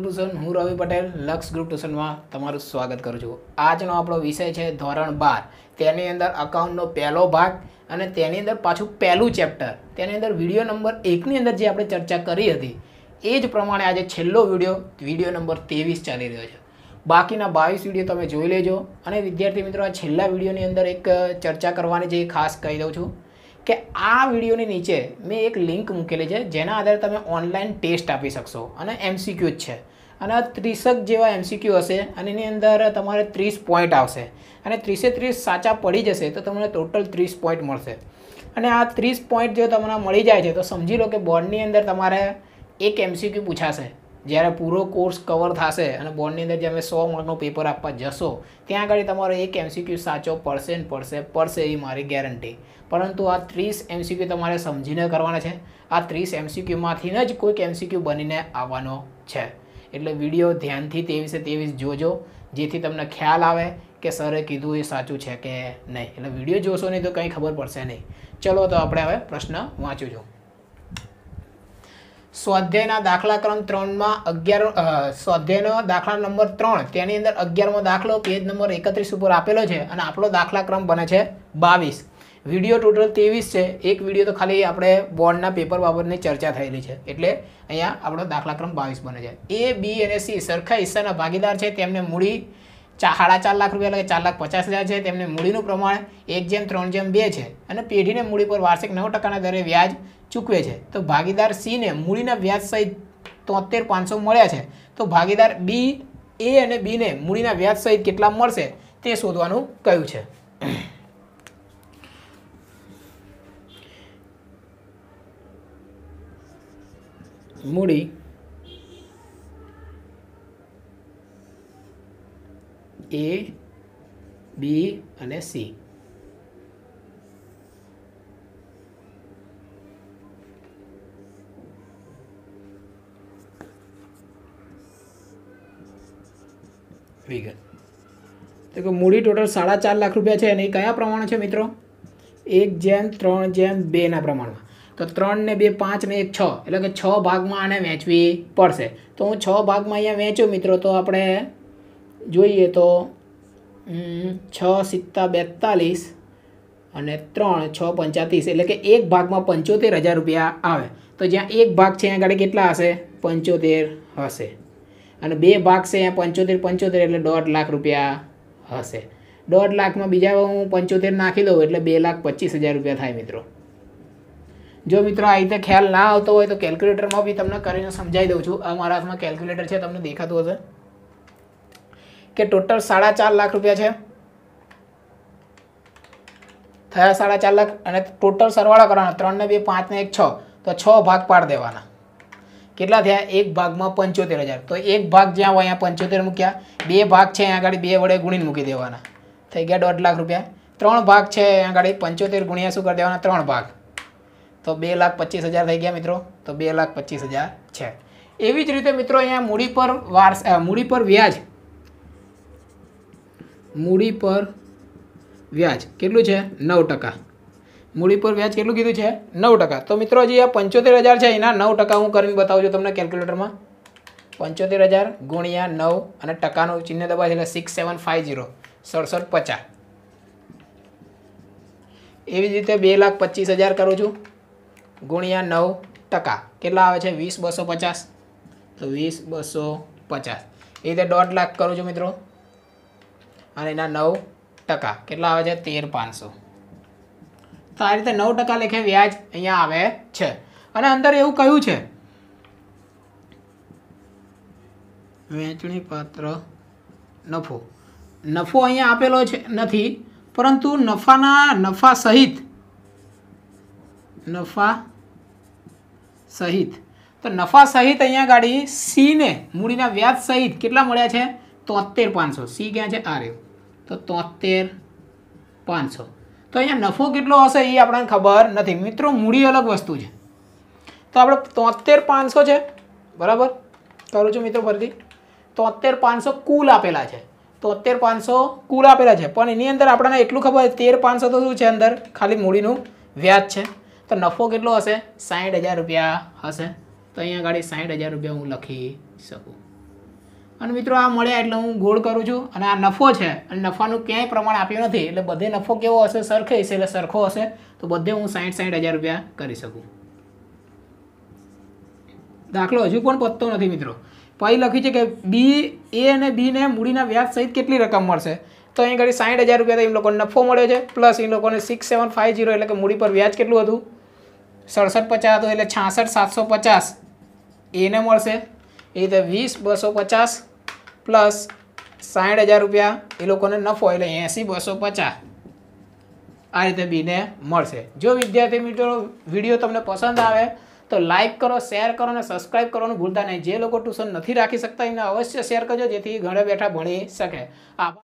Tuition હું રવિ પટેલ, લક્ષ group ટ્યુશનમાં તમારું સ્વાગત કરું છું. આજનો આપણો વિષય છે ધોરણ બાર. તેની અંદર અકાઉન્ટનો પહેલો ભાગ અને તેની અંદર પાછું પહેલું ચેપ્ટર. તેની અંદર વીડિયો નંબર એકની અંદર જે આપણે ચર્ચા કરી હતી, એ જ પ્રમાણે આજે છેલ્લો વીડિયો વીડિયો નંબર ત્રેવીસ ચાલી રહ્યો છે. બાકીના બાવીસ વીડિયો તમે જોઈ લેજો. અને વિદ્યાર્થી મિત્રો, આ છેલ્લા વિડીયોની અંદર એક ચર્ચા કરવાની એ ખાસ કહી દઉં છું. કે આ વિડીયોની નીચે મેં એક લિંક મૂકેલી છે, જેના આધારે તમે ઓનલાઈન ટેસ્ટ આપી શકશો. અને એમસીક્યુ જ છે. અને ત્રીસક જેવા એમસીક્યુ હશે અને એની અંદર તમારે ત્રીસ પોઈન્ટ આવશે. અને ત્રીસે ત્રીસ સાચા પડી જશે તો તમને ટોટલ ત્રીસ પોઈન્ટ મળશે. અને આ ત્રીસ પોઈન્ટ જો તમને મળી જાય છે, તો સમજી લો કે બોર્ડની અંદર તમારે એક એમસીક્યુ પૂછાશે. જ્યારે પૂરો કોર્સ કવર થશે અને બોર્ડની અંદર જે અમે સો માર્કનું પેપર આપવા જશો, ત્યાં આગળ તમારો એક એમસીક્યુ સાચો પડશે ને પડશે પડશે એવી મારી ગેરંટી પરંતુ આ ત્રીસ એમસીક્યુ તમારે સમજીને કરવાના છે. આ ત્રીસ એમસીક્યુમાંથી જ કોઈક એમસીક્યુ બનીને આવવાનો છે. એટલે વીડિયો ધ્યાનથી તેવીસે તેવીસ જોજો, જેથી તમને ખ્યાલ આવે કે સરે કીધું એ સાચું છે કે નહીં. એટલે વીડિયો જોશો નહીં તો કંઈ ખબર પડશે નહીં. ચલો તો આપણે હવે પ્રશ્ન વાંચું છું. સ્વાધ્યાયના દાખલા ક્રમ ત્રણમાં અગિયાર સ્વાધ્યાયનો દાખલા નંબર ત્રણ, તેની અંદર અગિયારમો દાખલો, પેજ નંબર એકત્રીસ ઉપર આપેલો છે અને આપણો દાખલા ક્રમ બને છે બાવીસ. વીડિયો ટોટલ ત્રેવીસ છે. એક વીડિયો તો ખાલી આપણે બોર્ડના પેપર બાબતની ચર્ચા થયેલી છે. એટલે અહીંયા આપણો દાખલા ક્રમ બાવીસ બને છે. એ બી અને સી સરખા હિસ્સાના ભાગીદાર છે. તેમને મૂડી સાડા ચાર લાખ રૂપિયા એટલે ચાર લાખ પચાસ હજાર છે, તેમને મૂડીનું પ્રમાણ એક જેમ, ત્રણ જેમ, બે છે. અને પેઢીને મૂડી પર વાર્ષિક નવ ટકાના દરે વ્યાજ ચૂકવે છે. તો ભાગીદાર સીને મૂડીના વ્યાજ સહિત તોતેર પાંચસો મળ્યા છે. તો ભાગીદાર બી, એ અને બીને મૂડીના વ્યાજ સહિત કેટલા મળશે તે શોધવાનું કહ્યું છે. મૂડી એ બી અને સી વિગત તો કે મૂડી ટોટલ સાડા ચાર લાખ રૂપિયા છે અને એ કયા પ્રમાણે છે મિત્રો? એક જેમ, ત્રણ જેમ બેના પ્રમાણમાં. તો ત્રણ ને બે, પાંચ ને એક, છ. એટલે કે છ ભાગમાં આને વેચવી પડશે. તો હું છ ભાગમાં અહીંયા વેચું મિત્રો, તો આપણે જોઈએ તો છ સિત્તા બેતાલીસ અને ત્રણ છ પંચાતીસ, એટલે કે એક ભાગમાં પંચોતેર હજાર રૂપિયા આવે. તો જ્યાં એક ભાગ છે અહીંયા આગળ કેટલા હશે? પંચોતેર હશે. અને બે ભાગ છે, ત્યાં પંચોતેર પંચોતેર એટલે દોઢ લાખ રૂપિયા હશે. દોઢ લાખમાં બીજા હું પંચોતેર નાખી દઉં, એટલે બે લાખ પચીસ હજાર રૂપિયા થાય મિત્રો. જો મિત્રો આ રીતે ખ્યાલ ના આવતો હોય તો કેલ્ક્યુલેટરમાં બી તમને કરીને સમજાવી દઉં છું. આ મારા હાથમાં કેલ્ક્યુલેટર છે, તમને દેખાતું હશે. કે ટોટલ સાડા ચાર લાખ રૂપિયા છે? થયા સાડા ચાર લાખ અને ટોટલ સરવાળો કરવાનો, ત્રણને બે, પાંચને એક, છ. તો છ ભાગ પાડ દેવાના. કેટલા થયા? એક ભાગમાં પંચોતેર હજાર. તો એક ભાગ જ્યાં હોય અહીંયા પંચોતેર મૂક્યા. બે ભાગ છે અહીંયા આગળ, બે વડે ગુણીને મૂકી દેવાના. થઈ ગયા દોઢ લાખ રૂપિયા. ત્રણ ભાગ છે અહીંયા આગળ પંચોતેર ગુણ્યા શું કરી દેવાના? ત્રણ ભાગ. તો બે લાખ પચીસ હજાર થઈ ગયા મિત્રો. તો બે લાખ પચીસ હજાર છે. એવી જ રીતે મિત્રો અહીંયા મૂડી પર વાર્ષ મૂડી પર વ્યાજ મૂડી પર વ્યાજ કેટલું છે? નવ ટકા. મૂડી પર વ્યાજ કેટલું કીધું છે? નવ ટકા. તો મિત્રો, હજી આ પંચોતેર હજાર છે, એના નવ ટકા હું કરીને બતાવું છું તમને કેલ્ક્યુલેટરમાં પંચોતેર હજાર ગુણ્યા નવ અને ટકાનું ચિહ્ન દબાય એટલે સિક્સ સેવન ફાઇવ ઝીરો સડસઠ, પચાસ. એવી જ રીતે બે લાખ પચીસ હજાર કરું છું. ગુણ્યા નવ ટકા. કેટલા આવે છે? વીસ બસો પચાસ. તો વીસ બસો પચાસ. એ રીતે દોઢ લાખ કરું છું મિત્રો. અને એના નવ ટકા. કેટલા આવે છે? તેર પાંચસો. તો આ રીતે નવ ટકા લેખે વ્યાજ અહીંયા આવે છે. અને અંદર એવું કહ્યું છે, વેચણી પાત્ર નફો. નફો અહીંયા આપેલો છે નથી, પરંતુ નફાના નફા સહિત નફા સહિત. તો નફા સહિત અહીંયા ગાડી સીને મૂડીના વ્યાજ સહિત કેટલા મળ્યા છે? તોતેર પાંચસો. સી ક્યાં છે? આ રહ્યું. તો તોતેર પાંચસો. તો અહીંયા નફો કેટલો હશે એ આપણને ખબર નથી. મિત્રો, મૂડી અલગ વસ્તુ છે. તો આપણે તોતેર પાંચસો છે. બરાબર? કરું છું મિત્રો ફરીથી. તોતેર પાંચસો કુલ આપેલા છે. તોતેર પાંચસો કુલ આપેલા છે. પણ એની અંદર આપણને એટલું ખબર તેર પાંચસો તો શું છે અંદર? ખાલી મૂડીનું વ્યાજ છે. તો નફો કેટલો હશે? સાઠ હજાર રૂપિયા હશે. તો અહીંયા ગાડી સાઠ હજાર રૂપિયા હું લખી શકું. અને મિત્રો આ મળ્યા એટલે હું ગોળ કરું છું. અને આ નફો છે. અને નફાનું ક્યાંય પ્રમાણ આપ્યું નથી. એટલે બધે નફો કેવો હશે? સરખે હશે એટલે સરખો હશે. તો બધે હું સાઠ સાઠ હજાર રૂપિયા કરી શકું. દાખલો હજુ પણ પતતો નથી મિત્રો. પછી લખ્યું છે કે બી એ અને બીને મૂડીના વ્યાજ સહિત કેટલી રકમ મળશે? તો અહીં ઘડી સાઠ હજાર રૂપિયા તો એમ લોકોને નફો મળ્યો છે. પ્લસ એ લોકોને સિક્સ સેવન ફાઇવ જીરો એટલે કે મૂડી પર વ્યાજ કેટલું હતું? સડસઠ પચાસ હતું એટલે છાસઠ સાતસો પચાસ. એને મળશે. એ રીતે વીસ, બસો પચાસ. પ્લસ સાઠ હજાર રૂપિયા એ લોકોને નફો એટલે એંસી બસો પચાસ. આ રીતે બીને મળશે. જો વિદ્યાર્થી મિત્રો વીડિયો તમને પસંદ આવે તો લાઇક કરો, શેર કરો અને સબસ્ક્રાઇબ કરવાનું ભૂલતા નહીં. જે લોકો ટ્યુશન નથી રાખી શકતા એને અવશ્ય શેર કરજો, જેથી ઘરે બેઠા ભણી શકે. આભાર.